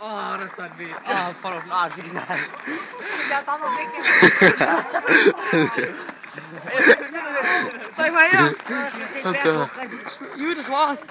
Åh, det er så vidt. Åh, for at klare sig der. Mal her. Okay. Gutes war's.